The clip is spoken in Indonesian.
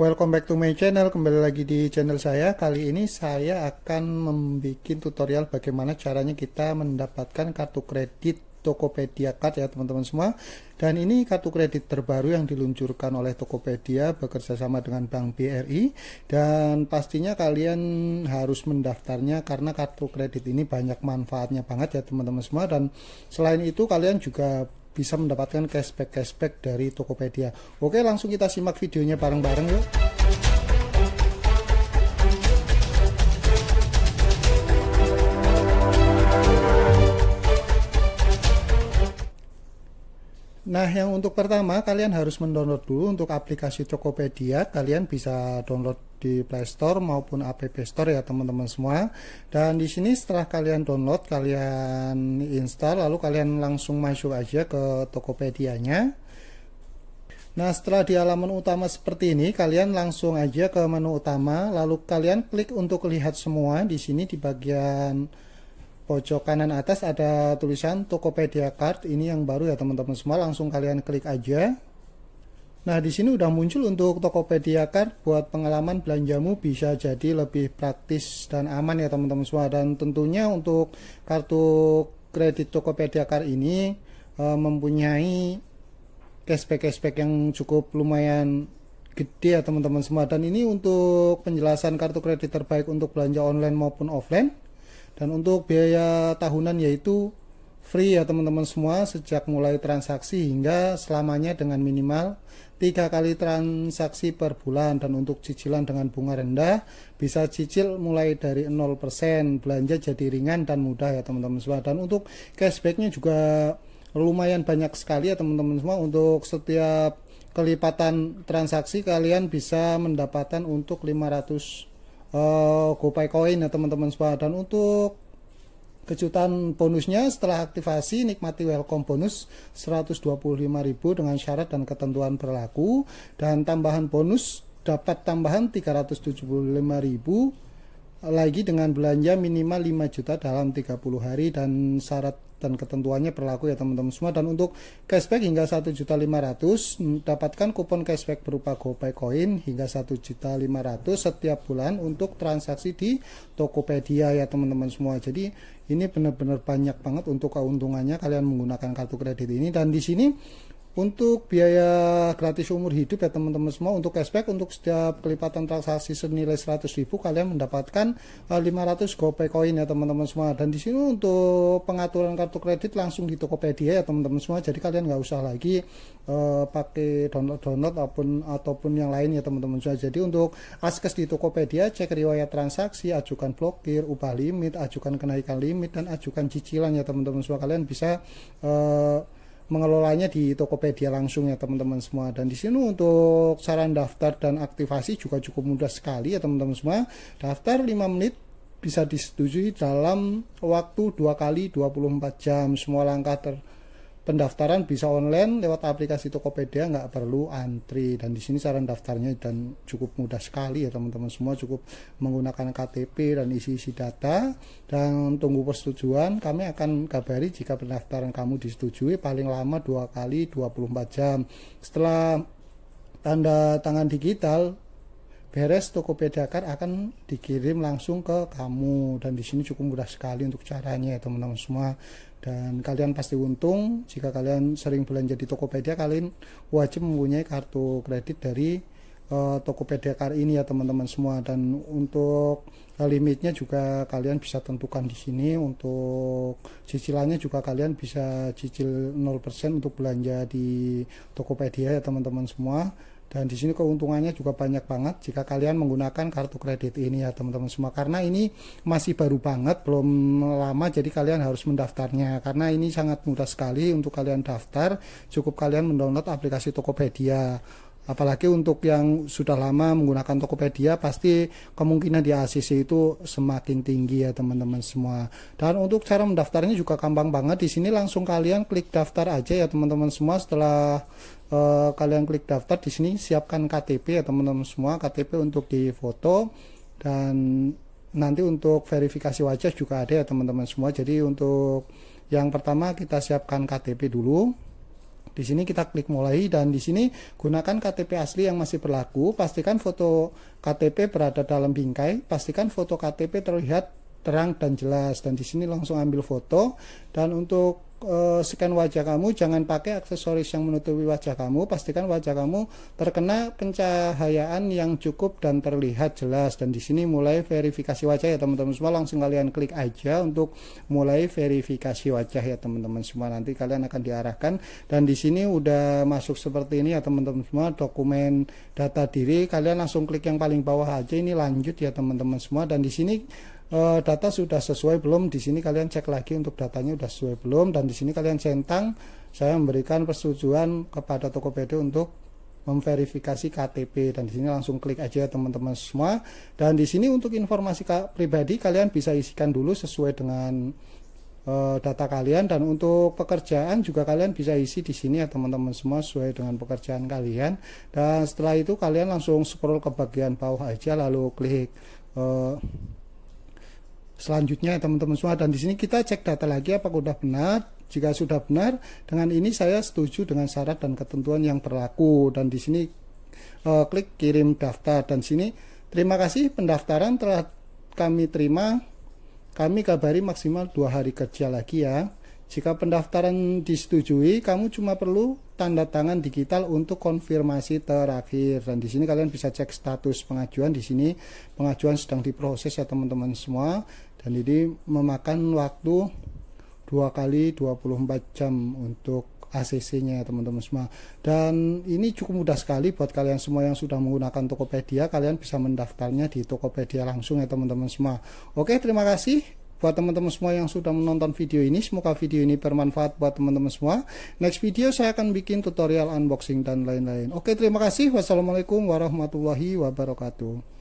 Welcome back to my channel, kembali lagi di channel saya. Kali ini saya akan membuat tutorial bagaimana caranya kita mendapatkan kartu kredit Tokopedia Card ya teman-teman semua. Dan ini kartu kredit terbaru yang diluncurkan oleh Tokopedia bekerja sama dengan Bank BRI Dan pastinya kalian harus mendaftarnya karena kartu kredit ini banyak manfaatnya banget ya teman-teman semua. Dan selain itu kalian juga bisa mendapatkan cashback-cashback dari Tokopedia. Oke, langsung kita simak videonya bareng-bareng yuk. Nah, yang untuk pertama kalian harus mendownload dulu untuk aplikasi Tokopedia. Kalian bisa download di Play Store maupun App Store ya teman-teman semua. Dan di sini setelah kalian download, kalian install lalu kalian langsung masuk aja ke Tokopedia-nya. Nah, setelah di halaman utama seperti ini, kalian langsung aja ke menu utama, lalu kalian klik untuk lihat semua di sini di bagian pojok kanan atas ada tulisan Tokopedia Card ini yang baru ya teman-teman semua langsung kalian klik aja Nah di sini udah muncul untuk Tokopedia Card buat pengalaman belanjamu bisa jadi lebih praktis dan aman ya teman-teman semua. Dan tentunya untuk kartu kredit Tokopedia Card ini e, mempunyai cashback-cashback yang cukup lumayan gede ya teman-teman semua. Dan ini untuk penjelasan kartu kredit terbaik untuk belanja online maupun offline. Dan untuk biaya tahunan yaitu free ya teman-teman semua sejak mulai transaksi hingga selamanya dengan minimal tiga kali transaksi per bulan dan untuk cicilan dengan bunga rendah bisa cicil mulai dari 0% belanja jadi ringan dan mudah ya teman-teman semua. Dan untuk cashbacknya juga lumayan banyak sekali ya teman-teman semua. Untuk setiap kelipatan transaksi kalian bisa mendapatkan untuk 500 uh, GoPay Coin ya teman-teman semua. Dan untuk kejutan bonusnya setelah aktivasi nikmati welcome bonus 125.000 dengan syarat dan ketentuan berlaku. Dan tambahan bonus dapat tambahan 375.000 lagi dengan belanja minimal 5 juta dalam 30 hari. Dan syarat dan ketentuannya berlaku ya teman-teman semua. Dan untuk cashback hingga 1.500 dapatkan kupon cashback berupa GoPay Coin hingga 1.500 setiap bulan untuk transaksi di Tokopedia ya teman-teman semua. Jadi ini benar-benar banyak banget untuk keuntungannya kalian menggunakan kartu kredit ini. Dan di sini untuk biaya gratis umur hidup ya teman-teman semua untuk cashback untuk setiap kelipatan transaksi senilai 100.000 kalian mendapatkan 500 eh, GoPay coin ya teman-teman semua. Dan di sini untuk pengaturan kartu kredit langsung di Tokopedia ya teman-teman semua. Jadi kalian nggak usah lagi uh, pakai download-download ataupun ataupun yang lain ya teman-teman semua. Jadi untuk askes di Tokopedia cek riwayat transaksi ajukan blokir ubah limit ajukan kenaikan limit dan ajukan cicilan ya teman-teman semua. Kalian bisa uh, mengelolanya di Tokopedia langsung ya teman-teman semua. Dan di sini untuk saran daftar dan aktivasi juga cukup mudah sekali ya teman-teman semua. Daftar 5 menit bisa disetujui dalam waktu dua kali 24 jam. Semua langkah ter pendaftaran bisa online lewat aplikasi Tokopedia nggak perlu antri. Dan di sini saran daftarnya dan cukup mudah sekali ya teman-teman semua. Cukup menggunakan KTP dan isi-isi data. Dan tunggu persetujuan kami akan kabari jika pendaftaran kamu disetujui paling lama dua kali 24 jam. Setelah tanda tangan digital beres Tokopedia Card akan dikirim langsung ke kamu. Dan di sini cukup mudah sekali untuk caranya ya teman-teman semua. Dan kalian pasti untung jika kalian sering belanja di Tokopedia kalian wajib mempunyai kartu kredit dari uh, Tokopedia Card ini ya teman-teman semua. Dan untuk limitnya juga kalian bisa tentukan di sini. Untuk cicilannya juga kalian bisa cicil 0% untuk belanja di Tokopedia ya teman-teman semua dan di sini keuntungannya juga banyak banget jika kalian menggunakan kartu kredit ini ya teman-teman semua. Karena ini masih baru banget belum lama jadi kalian harus mendaftarnya. Karena ini sangat mudah sekali untuk kalian daftar. Cukup kalian mendownload aplikasi Tokopedia apalagi untuk yang sudah lama menggunakan Tokopedia pasti kemungkinan di ACC itu semakin tinggi ya teman-teman semua. Dan untuk cara mendaftarnya juga gampang banget. Di sini langsung kalian klik daftar aja ya teman-teman semua. Setelah uh, kalian klik daftar di sini siapkan KTP ya teman-teman semua. KTP untuk di foto. Dan nanti untuk verifikasi wajah juga ada ya teman-teman semua. Jadi untuk yang pertama kita siapkan KTP dulu Di sini kita klik mulai dan di sini gunakan KTP asli yang masih berlaku. Pastikan foto KTP berada dalam bingkai. Pastikan foto KTP terlihat terang dan jelas dan di sini langsung ambil foto dan untuk uh, scan wajah kamu jangan pakai aksesoris yang menutupi wajah kamu. Pastikan wajah kamu terkena pencahayaan yang cukup dan terlihat jelas. Dan di sini mulai verifikasi wajah ya teman-teman semua. Langsung kalian klik aja untuk mulai verifikasi wajah ya teman-teman semua. Nanti kalian akan diarahkan. Dan di sini udah masuk seperti ini ya teman-teman semua. Dokumen data diri. Kalian langsung klik yang paling bawah aja. Ini lanjut ya teman-teman semua. Dan di sini uh, data sudah sesuai belum? Di sini kalian cek lagi untuk datanya sudah sesuai belum? Dan di sini kalian centang saya memberikan persetujuan kepada Tokopedia untuk memverifikasi KTP dan di sini langsung klik aja teman-teman semua. Dan di sini untuk informasi pribadi kalian bisa isikan dulu sesuai dengan uh, data kalian. Dan untuk pekerjaan juga kalian bisa isi di sini ya teman-teman semua sesuai dengan pekerjaan kalian. Dan setelah itu kalian langsung scroll ke bagian bawah aja lalu klik uh, selanjutnya teman-teman semua dan di sini kita cek data lagi apakah sudah benar jika sudah benar dengan ini saya setuju dengan syarat dan ketentuan yang berlaku dan di sini uh, klik kirim daftar dan sini terima kasih pendaftaran telah kami terima kami kabari maksimal dua hari kerja lagi ya jika pendaftaran disetujui, kamu cuma perlu tanda tangan digital untuk konfirmasi terakhir. Dan di sini kalian bisa cek status pengajuan. Di sini pengajuan sedang diproses ya teman-teman semua. Dan ini memakan waktu dua kali 24 jam untuk ACC-nya ya teman-teman semua. Dan ini cukup mudah sekali buat kalian semua yang sudah menggunakan Tokopedia, kalian bisa mendaftarnya di Tokopedia langsung ya teman-teman semua. Oke, terima kasih buat teman-teman semua yang sudah menonton video ini. Semoga video ini bermanfaat buat teman-teman semua. Next video saya akan bikin tutorial unboxing dan lain-lain. Oke terima kasih. Wassalamualaikum warahmatullahi wabarakatuh